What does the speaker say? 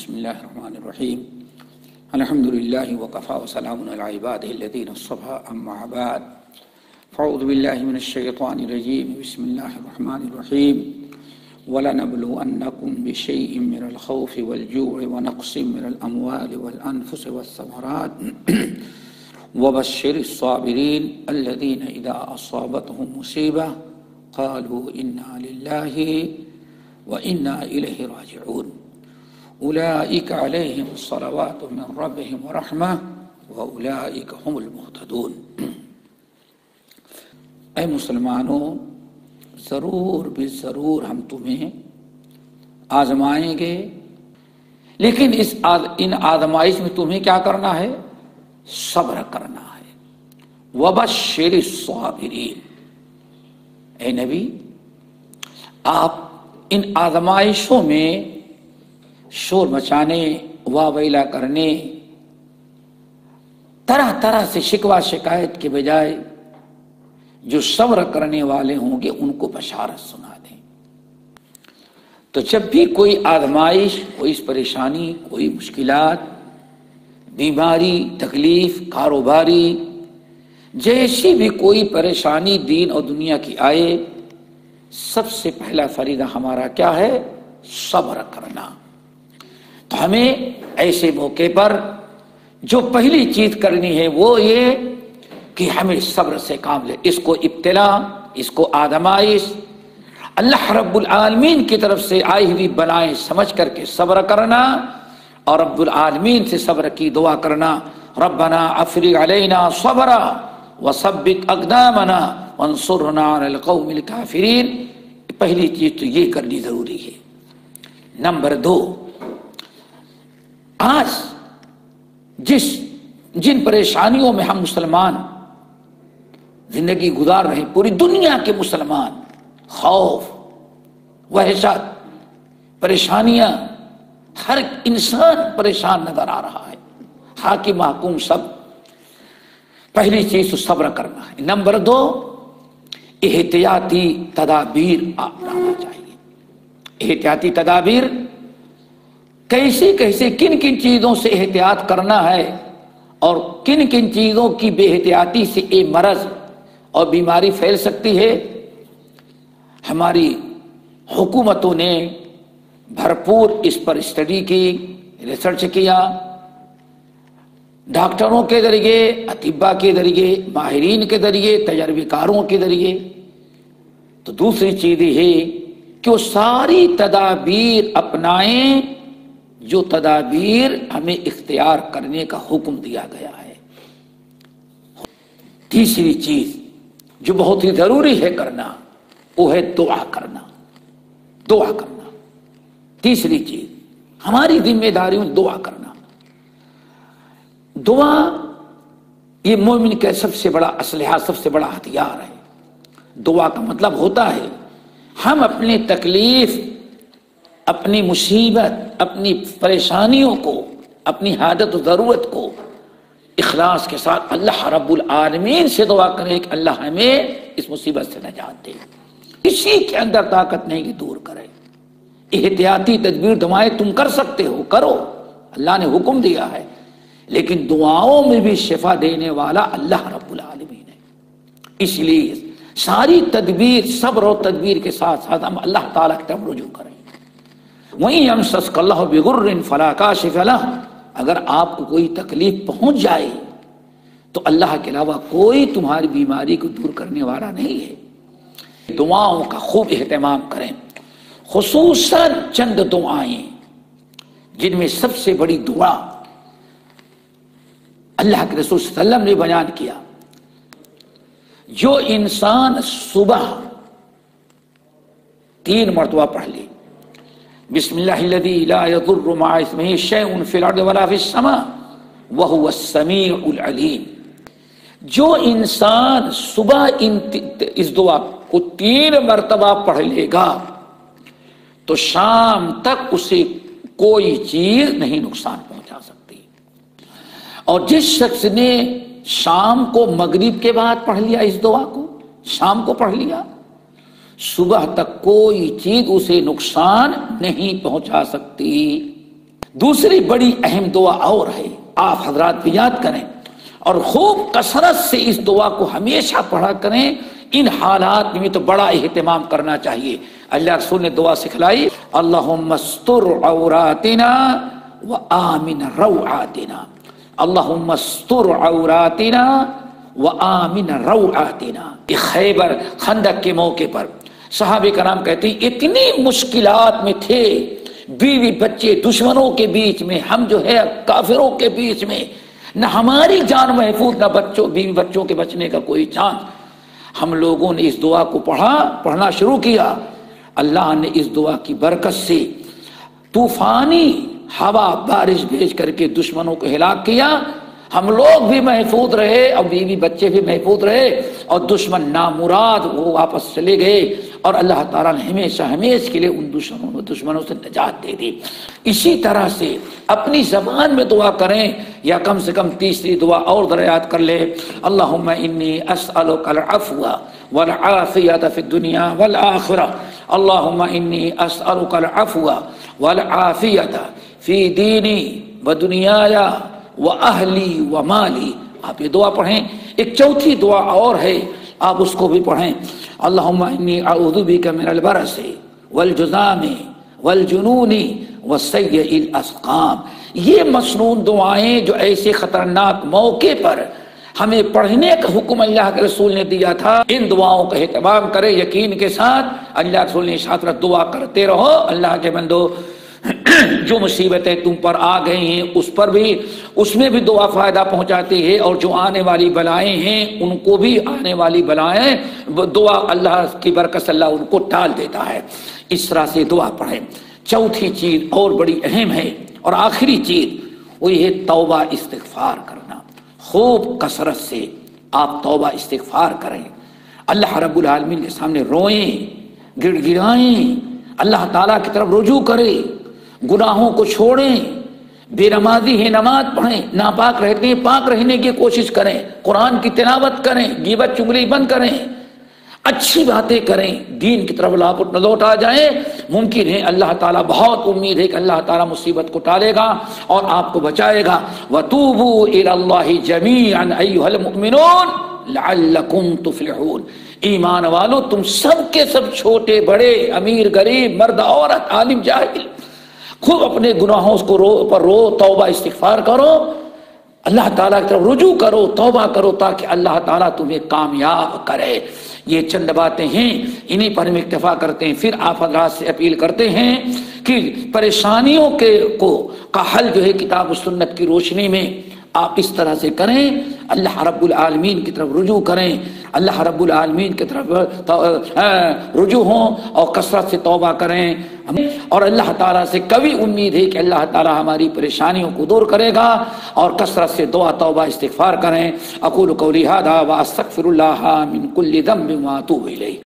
بسم الله الرحمن الرحيم. الحمد لله وكفى وسلام على عباده الذين اصطفى أما بعد. فأعوذ بالله من الشيطان الرجيم. بسم الله الرحمن الرحيم. ولنبلونكم بشيء من الخوف والجوع ونقص من الأموال والأنفس والثمرات. وبشر الصابرين الذين إذا أصابتهم مصيبة قالوا إنا لله وإنا إليه راجعون. أولئك عليهم الصلوات من ربهم ورحمة، وأولئك هم المهتدون. اے مسلمانوں ضرور بھی ضرور ہم تمہیں آزمائیں گے، لیکن اس آد ان آزمائش میں تمہیں کیا کرنا ہے؟ صبر کرنا ہے۔ وبشر الصابرین اے نبی، آپ ان آزمائشوں میں شور مچانے واویلا کرنے، طرح طرح سے شکوا شکایت کے بجائے جو صبر کرنے والے ہوں گے، ان کو بشارت سنا دیں۔ تو جب بھی کوئی آزمائش، کوئی پریشانی، کوئی مشکلات، بیماری، تکلیف، کاروباری، جیسی بھی کوئی پریشانی دین اور دنیا کی آئے، سب سے پہلا فریدہ ہمارا کیا ہے؟ صبر کرنا۔ ہمیں ایسے موقع پر جو پہلی چیز کرنی ہے وہ یہ کہ ہمیں صبر سے کام لے۔ اس کو ابتلا، اس کو آدمائش، اللہ رب العالمین کی طرف سے آئی ہوئی بنائیں سمجھ کر کے صبر کرنا اور رب العالمین سے صبر کی دعا کرنا۔ ربنا افری علینا صبرا وثبت اقدامنا وانصرنا علی القوم الکافرین پہلی چیز تو یہ کرنی ضروری ہے۔ نمبر دو آج جس جن پریشانیوں میں ہم مسلمان زندگی گزار رہے پوری دنیا کے مسلمان، خوف، وحشت، پریشانیاں، ہر انسان پریشان نظر آ رہا ہے۔ حاکم محکوم سب پہلی چیز تو صبر کرنا ہے۔ نمبر دو، احتیاطی تدابیر اپنانا چاہیے۔ احتیاطی تدابیر کیسی کیسے کن کن چیزوں سے احتیاط کرنا ہے اور کن کن چیزوں کی بے احتیاطی سے یہ مرض اور بیماری پھیل سکتی ہے؟ ہماری حکومتوں نے بھرپور اس پر اسٹڈی کی ریسرچ کیا۔ ڈاکٹروں کے ذریعے اطبا کے ذریعے، ماہرین کے ذریعے تجربے کاروں کے ذریعے۔ تو دوسری چیز یہ کہ وہ ساری تدابیر اپنائیں جو تدابیر ہمیں اختیار کرنے کا حکم دیا گیا ہے۔ تیسری چیز جو بہت ہی ضروری ہے کرنا، وہ ہے دعا کرنا۔ دعا کرنا۔ تیسری چیز، ہماری ذمہ داریوں دعا کرنا۔ دعا یہ مومن کا سب سے بڑا اسلحہ، سب سے بڑا ہتھیار ہے۔ دعا کا مطلب ہوتا ہے، ہم اپنی تکلیف اپنی مصیبت، اپنی پریشانیوں کو، اپنی حادت و ضرورت کو اخلاص کے ساتھ اللہ رب العالمین سے دعا کریں کہ اللہ ہمیں اس مصیبت سے نجات دے۔ کسی کے اندر طاقت نہیں کہ دور کرے۔ احتیاطی تدبیر دعائیں تم کر سکتے ہو، کرو۔ اللہ نے حکم دیا ہے۔ لیکن دعاؤں میں بھی شفا دینے والا اللہ رب العالمین ہے۔ اس لیے ساری تدبیر، صبر و تدبیر کے ساتھ ساتھ ہم اللہ تعالیٰ کی طرف رجوع کریں۔ وہیں ہم سسک اللہ بغر فلا کا اللہ اگر آپ کو کوئی تکلیف پہنچ جائے، تو اللہ کے علاوہ کوئی تمہاری بیماری کو دور کرنے والا نہیں ہے۔ دعاؤں کا خوب اہتمام کریں۔ خصوصاً چند دعائیں، جن میں سب سے بڑی دعا اللہ کے رسول صلی اللہ علیہ وسلم نے بیان کیا۔ جو انسان صبح تین مرتبہ پڑھ لی بسم اللہ الذي لا يضر مع اسمه شيء في الارض ولا في السماء وهو السميع العليم جو انسان صبح اس دعا کو تین مرتبہ پڑھ لے گا، تو شام تک اسے کوئی چیز نہیں نقصان پہنچا سکتی۔ اور جس شخص نے شام کو مغرب کے بعد پڑھ لیا اس دعا کو، شام کو پڑھ لیا صبح تک کوئی چیز اسے نقصان نہیں پہنچا سکتی۔ دوسری بڑی اہم دعا اور ہے، آپ حضرات بھی یاد کریں۔ اور خوب کثرت سے اس دعا کو ہمیشہ پڑھا کریں۔ ان حالات میں تو بڑا اہتمام کرنا چاہیے۔ اللہ رسول نے دعا سکھلائی اللہ مستر عوراتنا و آمن روعاتنا۔ اللہ مستر عوراتنا و آمن روعاتنا۔ یہ خیبر، خندق کے موقع پر۔ صحابہ کرام کہتے ہیں، اتنی مشکلات میں تھے، بیوی بچے دشمنوں کے بیچ میں، ہم جو ہے کافروں کے بیچ میں، نہ ہماری جان محفوظ، نہ بچوں، بیوی بچوں کے بچنے کا کوئی چانس۔ ہم لوگوں نے اس دعا کو پڑھا، پڑھنا شروع کیا۔ اللہ نے اس دعا کی برکت سے طوفانی ہوا بارش بھیج کر کے دشمنوں کو ہلاک کیا۔ ہم لوگ بھی محفوظ رہے اور بیوی بچے بھی محفوظ رہے اور دشمن نامراد وہ واپس چلے گئے۔ اور اللہ تعالیٰ نے ہمیشہ ہمیش کے لیے ان دشمنوں دشمنوں سے نجات دے دی۔ اسی طرح سے اپنی زبان میں دعا کریں یا کم سے کم تیسری دعا اور دریات کر لے۔ اللہم انی اسألک العفو والعافیت فی الدنیا والآخرہ۔ اللہم انی اسألک العفو والعافیت فی دینی و دنیا و اہلی و مالی۔ آپ یہ دعا پڑھیں۔ ایک چوتھی دعا اور ہے۔ آپ اس کو بھی پڑھیں۔ اللہم انی اعوذ بک من البرس والجزام والجنون والسیع الاسقام۔ یہ مسنون دعائیں جو ایسے خطرناک موقع پر ہمیں پڑھنے کا حکم اللہ کے رسول نے دیا تھا، ان دعاؤں کا اہتمام کرے یقین کے ساتھ۔ اللہ رسول نے شاطرت دعا کرتے رہو، اللہ کے بندو جو مصیبتیں تم پر آ گئی ہیں، اس پر بھی، اس میں بھی دعا فائدہ پہنچاتی ہے اور جو آنے والی بلائیں ہیں، ان کو بھی آنے والی بلائیں دعا اللہ کی برکت اللہ ان کو ٹال دیتا ہے۔ اس طرح سے دعا پڑھیں۔ چوتھی چیز اور بڑی اہم ہے اور آخری چیز، وہ یہ توبہ استغفار کرنا۔ خوب کثرت سے آپ توبہ استغفار کریں۔ اللہ رب العالمین کے سامنے روئیں، گڑ گڑائیں، اللہ تعالیٰ کی طرف رجوع کریں۔ گناہوں کو چھوڑیں، بے نمازی ہے نماز پڑھیں، ناپاک رہتے ہیں پاک رہنے کی کوشش کریں، قرآن کی تلاوت کریں گیبت چنگلی بند کریں۔ اچھی باتیں کریں، دین کی طرف لوٹ آ جائیں ممکن ہے اللہ تعالیٰ، بہت امید ہے کہ اللہ تعالیٰ مصیبت کو ٹالے گا اور آپ کو بچائے گا۔ وَتُوبُوا إِلَى اللَّهِ جَمِيعًا أَيُّهَا الْمُؤْمِنُونَ لَعَلَّكُمْ تُفْلِحُونَ۔ ایمان والو، تم سب کے سب چھوٹے، بڑے، امیر، غریب، مرد، عورت، عالم، جاہل خوب اپنے گناہوں کو رو پر رو، توبہ، استغفار کرو۔ اللہ تعالیٰ کی طرف رجوع کرو، توبہ کرو تاکہ اللہ تعالیٰ تمہیں کامیاب کرے۔ یہ چند باتیں ہیں، انہیں پر ہم اکتفا کرتے ہیں۔ پھر آپ حضرات سے اپیل کرتے ہیں کہ پریشانیوں کے کو کا حل جو ہے کتاب و سنت کی روشنی میں آپ اس طرح سے کریں۔ اللہ رب العالمین کی طرف رجوع کریں۔ اللہ رب العالمین کی طرف رجوع ہوں اور کثرت سے توبہ کریں۔ اور اللہ تعالیٰ سے کبھی امید ہے کہ اللہ تعالیٰ ہماری پریشانیوں کو دور کرے گا اور کثرت سے دعا، توبہ، استغفار کریں۔ اقول قولی هذا واستغفر الله من كل ذنب واتوب الیہ